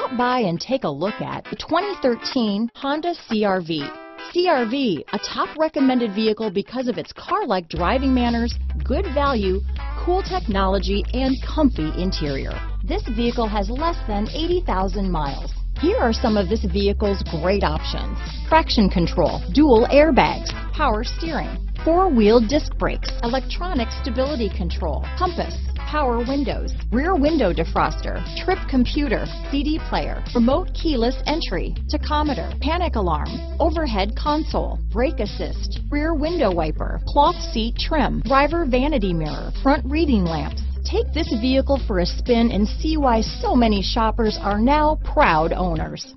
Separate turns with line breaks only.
Stop by and take a look at the 2013 Honda CRV. CRV, a top recommended vehicle because of its car-like driving manners, good value, cool technology, and comfy interior. This vehicle has less than 80,000 miles. Here are some of this vehicle's great options. Traction control, dual airbags, power steering, four-wheel disc brakes, electronic stability control, compass, power windows, rear window defroster, trip computer, CD player, remote keyless entry, tachometer, panic alarm, overhead console, brake assist, rear window wiper, cloth seat trim, driver vanity mirror, front reading lamps. Take this vehicle for a spin and see why so many shoppers are now proud owners.